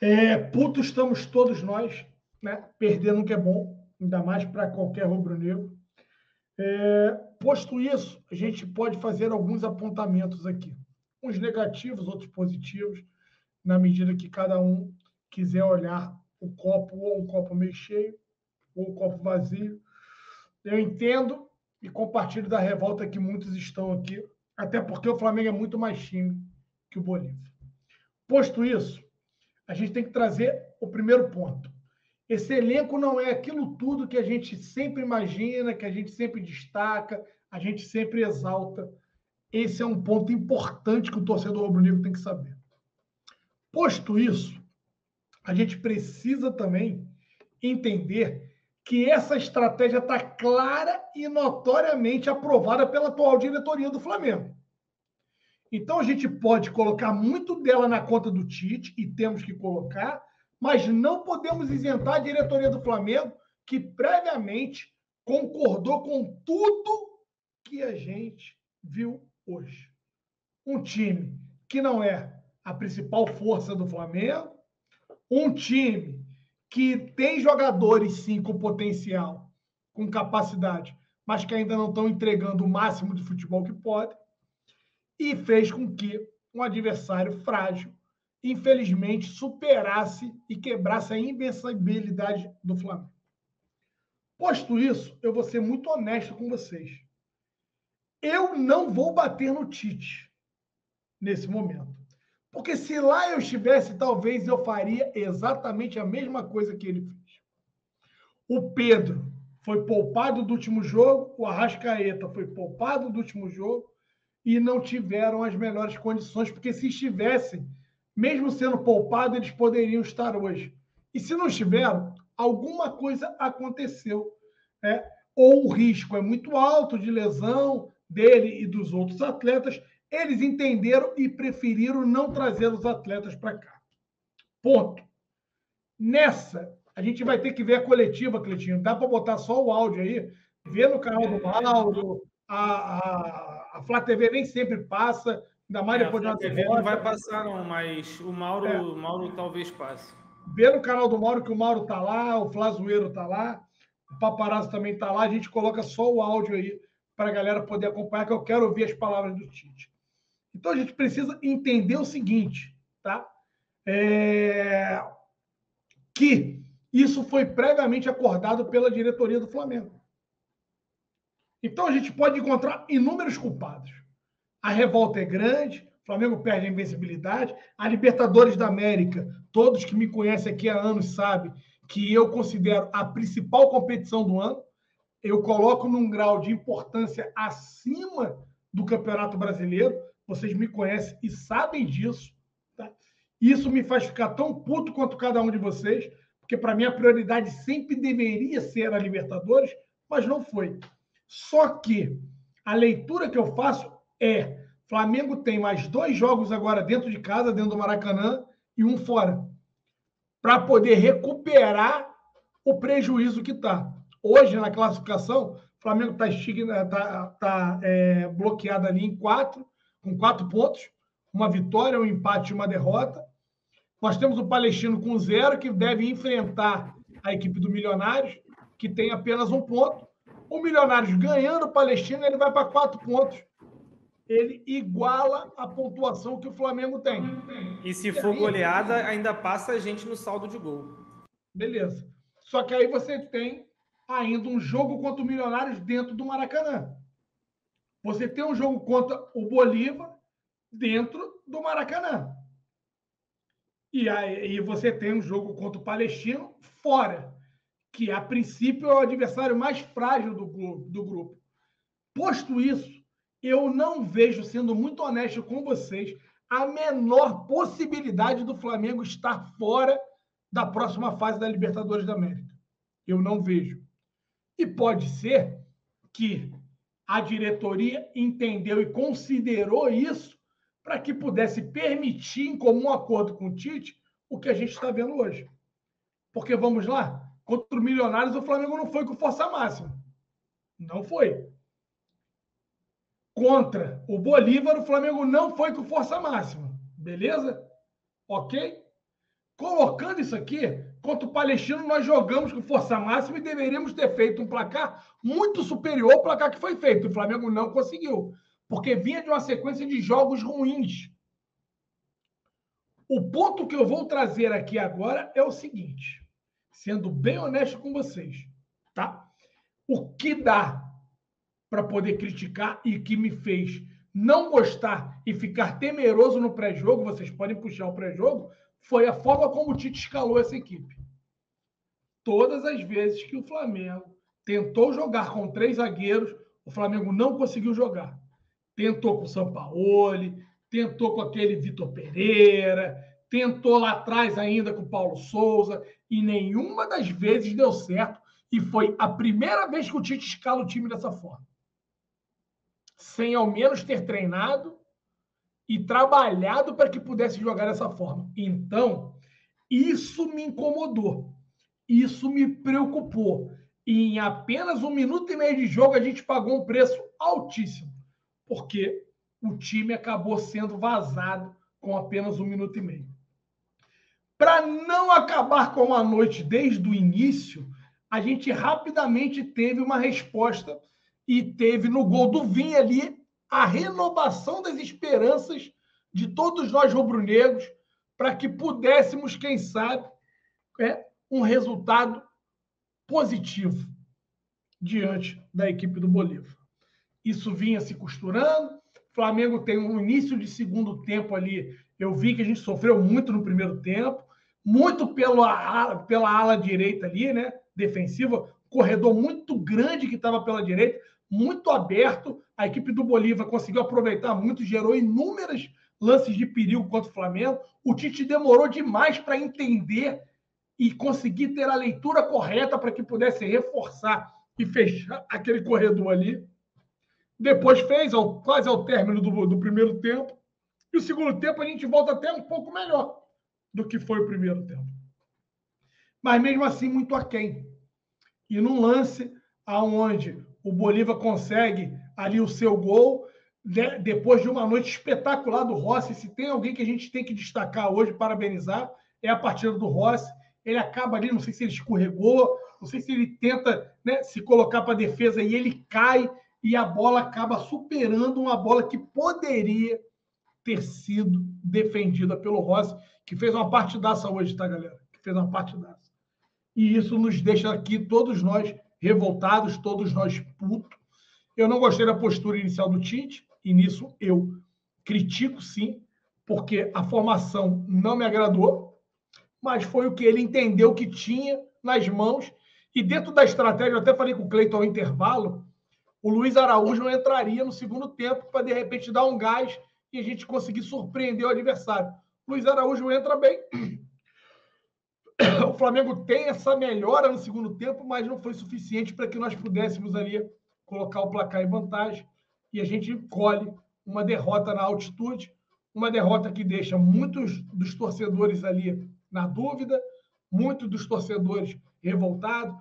É, puto estamos todos nós, né? Perder nunca é bom, ainda mais para qualquer rubro-negro. É, posto isso, a gente pode fazer alguns apontamentos aqui. Uns negativos, outros positivos, na medida que cada um quiser olhar o copo ou um copo meio cheio ou um copo vazio. Eu entendo e compartilho da revolta que muitos estão aqui, até porque o Flamengo é muito mais time que o Bolívia. Posto isso, a gente tem que trazer o primeiro ponto. Esse elenco não é aquilo tudo que a gente sempre imagina, que a gente sempre destaca, a gente sempre exalta. Esse é um ponto importante que o torcedor rubro-negro tem que saber. Posto isso, a gente precisa também entender que essa estratégia está clara e notoriamente aprovada pela atual diretoria do Flamengo. Então a gente pode colocar muito dela na conta do Tite, e temos que colocar, mas não podemos isentar a diretoria do Flamengo, que previamente concordou com tudo que a gente viu hoje. Um time que não é a principal força do Flamengo, um time que tem jogadores sim com potencial, com capacidade, mas que ainda não estão entregando o máximo de futebol que pode e fez com que um adversário frágil, infelizmente, superasse e quebrasse a invencibilidade do Flamengo. Posto isso, eu vou ser muito honesto com vocês. Eu não vou bater no Tite nesse momento. Porque se lá eu estivesse, talvez eu faria exatamente a mesma coisa que ele fez. O Pedro foi poupado do último jogo, o Arrascaeta foi poupado do último jogo, e não tiveram as melhores condições, porque se estivessem, mesmo sendo poupados, eles poderiam estar hoje. E se não estiveram, alguma coisa aconteceu. Né? Ou o risco é muito alto de lesão dele e dos outros atletas, eles entenderam e preferiram não trazer os atletas para cá. Ponto. Nessa, a gente vai ter que ver a coletiva, Cleitinho. Dá para botar só o áudio aí, ver no canal do Mauro, a, a a Flá TV nem sempre passa, ainda mais é, depois de uma TV não vai passar, não, mas o Mauro, é. o Mauro talvez passe. Vê no canal do Mauro que o Mauro tá lá, o Flazoeiro tá lá, o Paparazzo também tá lá, a gente coloca só o áudio aí para a galera poder acompanhar, que eu quero ouvir as palavras do Tite. Então a gente precisa entender o seguinte, tá? É... Que isso foi previamente acordado pela diretoria do Flamengo. Então a gente pode encontrar inúmeros culpados. A revolta é grande, o Flamengo perde a invencibilidade, a Libertadores da América, todos que me conhecem aqui há anos sabem que eu considero a principal competição do ano. Eu coloco num grau de importância acima do Campeonato Brasileiro. Vocês me conhecem e sabem disso. Tá? Isso me faz ficar tão puto quanto cada um de vocês, porque para mim a prioridade sempre deveria ser a Libertadores, mas não foi. Só que a leitura que eu faço é: Flamengo tem mais dois jogos agora dentro de casa, dentro do Maracanã, e um fora, para poder recuperar o prejuízo que está. Hoje, na classificação, o Flamengo está tá, tá, é, bloqueado ali em quatro, com quatro pontos, uma vitória, um empate e uma derrota. Nós temos o Palestino com zero, que deve enfrentar a equipe do Milionários, que tem apenas um ponto. O Milionários ganhando o Palestina, ele vai para quatro pontos. Ele iguala a pontuação que o Flamengo tem. E se for goleada, ainda passa a gente no saldo de gol. Beleza. Só que aí você tem ainda um jogo contra o Milionários dentro do Maracanã. Você tem um jogo contra o Bolívar dentro do Maracanã. E aí você tem um jogo contra o Palestino fora que a princípio é o adversário mais frágil do, do grupo. Posto isso, eu não vejo, sendo muito honesto com vocês, a menor possibilidade do Flamengo estar fora da próxima fase da Libertadores da América. Eu não vejo. E pode ser que a diretoria entendeu e considerou isso para que pudesse permitir, em comum acordo com o Tite, o que a gente está vendo hoje. Porque vamos lá, Contra o Milionários, o Flamengo não foi com força máxima. Não foi. Contra o Bolívar, o Flamengo não foi com força máxima. Beleza? Ok? colocando isso aqui, contra o Palestino, nós jogamos com força máxima e deveríamos ter feito um placar muito superior ao placar que foi feito. O Flamengo não conseguiu, porque vinha de uma sequência de jogos ruins. O ponto que eu vou trazer aqui agora é o seguinte, sendo bem honesto com vocês, tá? O que dá para poder criticar e que me fez não gostar e ficar temeroso no pré-jogo, vocês podem puxar o pré-jogo, foi a forma como o Tite escalou essa equipe. Todas as vezes que o Flamengo tentou jogar com três zagueiros, o Flamengo não conseguiu jogar. Tentou com o Sampaoli, tentou com aquele Vitor Pereira, tentou lá atrás ainda com o Paulo Souza, e nenhuma das vezes deu certo. E foi a primeira vez que o Tite escala o time dessa forma. Sem ao menos ter treinado e trabalhado para que pudesse jogar dessa forma. Então, isso me incomodou. Isso me preocupou. E em apenas um minuto e meio de jogo, a gente pagou um preço altíssimo. Porque o time acabou sendo vazado com apenas um minuto e meio. Para não acabar com a noite desde o início, a gente rapidamente teve uma resposta e teve no gol do Vinha ali a renovação das esperanças de todos nós rubro-negros para que pudéssemos, quem sabe, é, um resultado positivo diante da equipe do Bolívar. Isso vinha se costurando. Flamengo tem um início de segundo tempo ali. Eu vi que a gente sofreu muito no primeiro tempo, muito pela, pela ala direita ali, né? Defensiva, corredor muito grande que estava pela direita, muito aberto. A equipe do Bolívar conseguiu aproveitar muito, gerou inúmeros lances de perigo contra o Flamengo. O Tite demorou demais para entender e conseguir ter a leitura correta para que pudesse reforçar e fechar aquele corredor ali. Depois fez, ao, quase ao término do, do primeiro tempo. E o segundo tempo a gente volta até um pouco melhor do que foi o primeiro tempo. Mas mesmo assim, muito aquém. E num lance aonde o Bolívar consegue ali o seu gol, né? depois de uma noite espetacular do Rossi. Se tem alguém que a gente tem que destacar hoje, parabenizar, é a partida do Rossi. Ele acaba ali, não sei se ele escorregou, não sei se ele tenta né, se colocar para a defesa e ele cai e a bola acaba superando uma bola que poderia ter sido defendida pelo Rossi, que fez uma partidaça hoje, tá, galera? Que fez uma partidaça. E isso nos deixa aqui, todos nós revoltados, todos nós putos. Eu não gostei da postura inicial do Tite, e nisso eu critico sim, porque a formação não me agradou, mas foi o que ele entendeu que tinha nas mãos. E dentro da estratégia, eu até falei com o Cleiton ao intervalo, o Luiz Araújo entraria no segundo tempo para de repente dar um gás e a gente conseguir surpreender o adversário. Luiz Araújo entra bem. O Flamengo tem essa melhora no segundo tempo, mas não foi suficiente para que nós pudéssemos ali colocar o placar em vantagem e a gente colhe uma derrota na altitude, uma derrota que deixa muitos dos torcedores ali na dúvida, muitos dos torcedores revoltados.